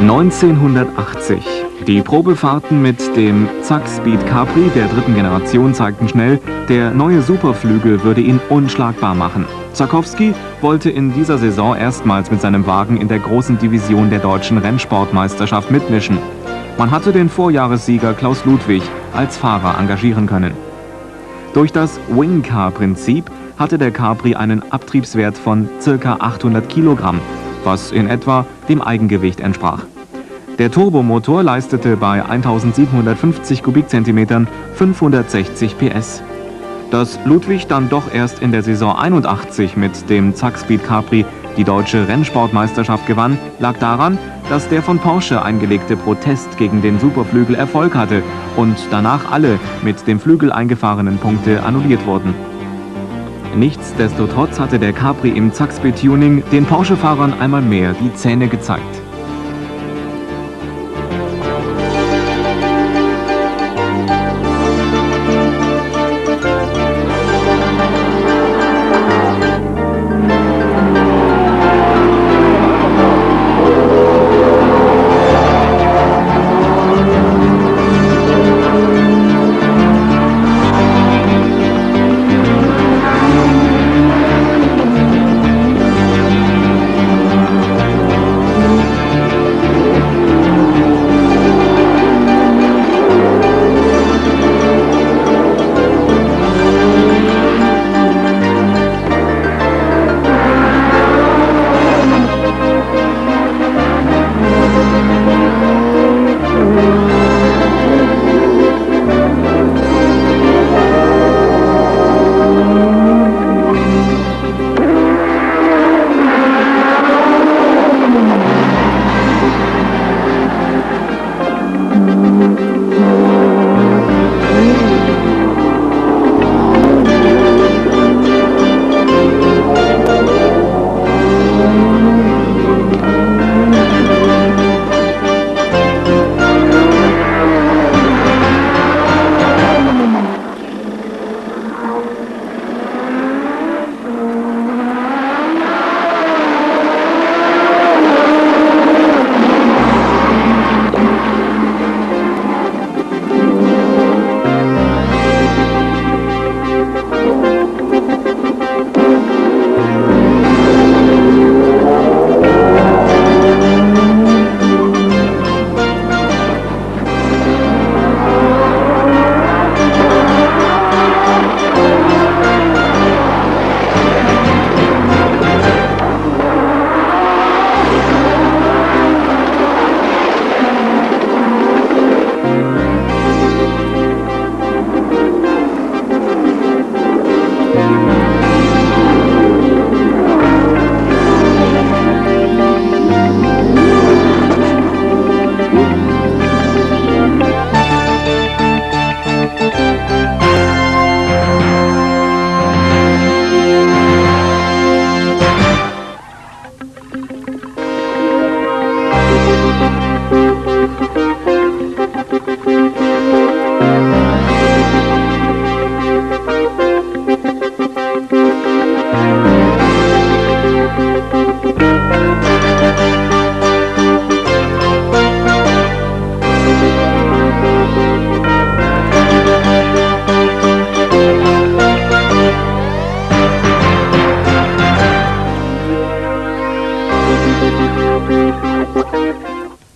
1980. Die Probefahrten mit dem Zack Speed Capri der dritten Generation zeigten schnell, der neue Superflügel würde ihn unschlagbar machen. Zakowski wollte in dieser Saison erstmals mit seinem Wagen in der großen Division der deutschen Rennsportmeisterschaft mitmischen. Man hatte den Vorjahressieger Klaus Ludwig als Fahrer engagieren können. Durch das Wing-Car-Prinzip hatte der Capri einen Abtriebswert von ca. 800 Kilogramm, was in etwa dem Eigengewicht entsprach. Der Turbomotor leistete bei 1750 Kubikzentimetern 560 PS. Dass Ludwig dann doch erst in der Saison 81 mit dem Zack Speed Capri die deutsche Rennsportmeisterschaft gewann, lag daran, dass der von Porsche eingelegte Protest gegen den Superflügel Erfolg hatte und danach alle mit dem Flügel eingefahrenen Punkte annulliert wurden. Nichtsdestotrotz hatte der Capri im Zack Speed Tuning den Porsche-Fahrern einmal mehr die Zähne gezeigt.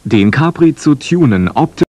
Den Capri zu tunen, optisch